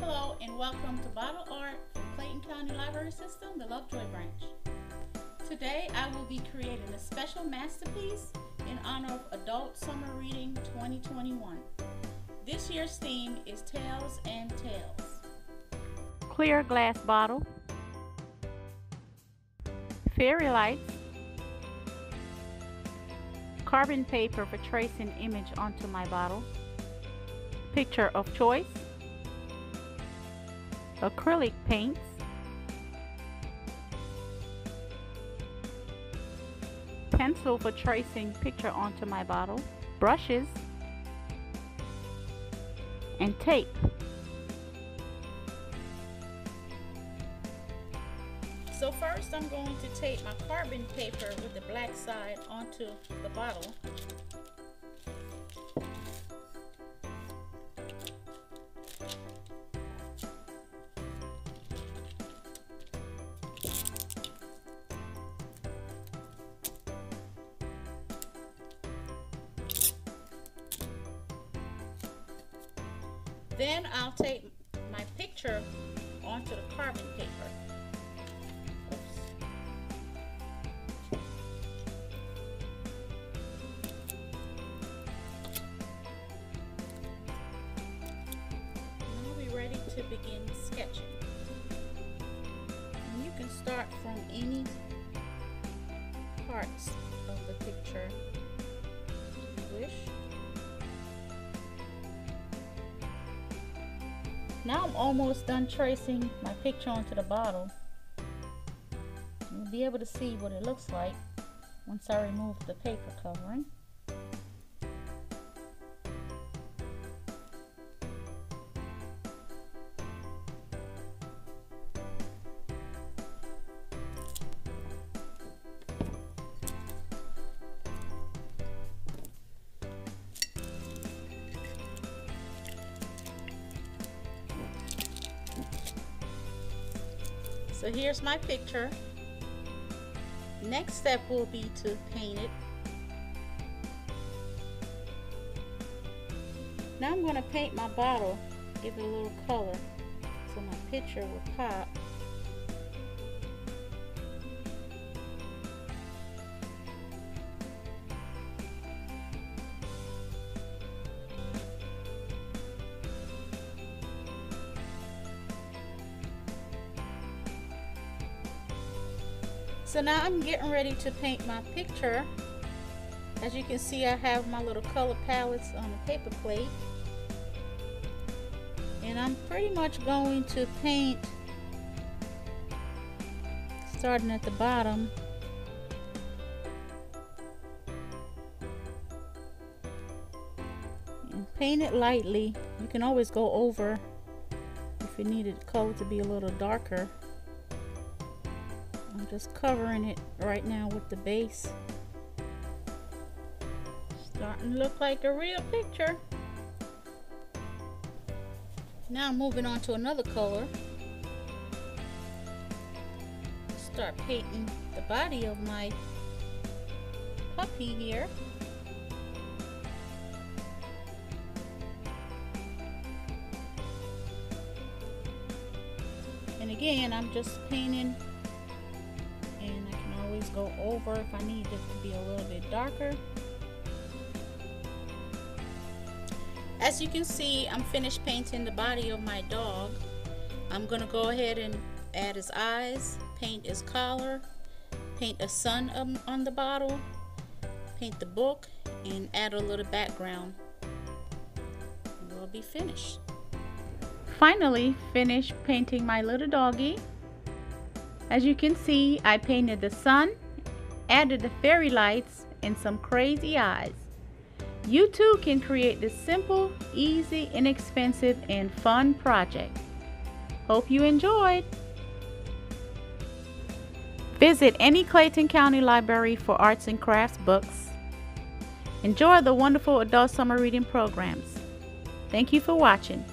Hello and welcome to Bottle Art from Clayton County Library System, the Lovejoy branch. Today I will be creating a special masterpiece in honor of Adult Summer Reading 2021. This year's theme is Tails and Tales. Clear glass bottle, fairy lights, carbon paper for tracing image onto my bottle, picture of choice, acrylic paints, pencil for tracing picture onto my bottle, brushes, and tape. So first I'm going to tape my carbon paper with the black side onto the bottle. Then I'll take my picture onto the carbon paper. Now we're ready to begin sketching. And you can start from any parts of the picture you wish. Now I'm almost done tracing my picture onto the bottle. You'll be able to see what it looks like once I remove the paper covering. So here's my picture. Next step will be to paint it. Now I'm going to paint my bottle, give it a little color so my picture will pop. So now I'm getting ready to paint my picture. As you can see, I have my little color palettes on the paper plate. And I'm pretty much going to paint starting at the bottom. And paint it lightly. You can always go over if you needed the color to be a little darker. I'm just covering it right now with the base. Starting to look like a real picture. Now moving on to another color. Start painting the body of my puppy here. And again, I'm just painting Always go over if I need it to be a little bit darker. As you can see, I'm finished painting the body of my dog. I'm to go ahead and add his eyes, paint his collar, paint a sun um, on the bottle, paint the book, and add a little background. We'll be finished. Finally, finished painting my little doggy. As you can see, I painted the sun, added the fairy lights, and some crazy eyes. You too can create this simple, easy, inexpensive, and fun project. Hope you enjoyed. Visit any Clayton County Library for arts and crafts books. Enjoy the wonderful adult summer reading programs. Thank you for watching.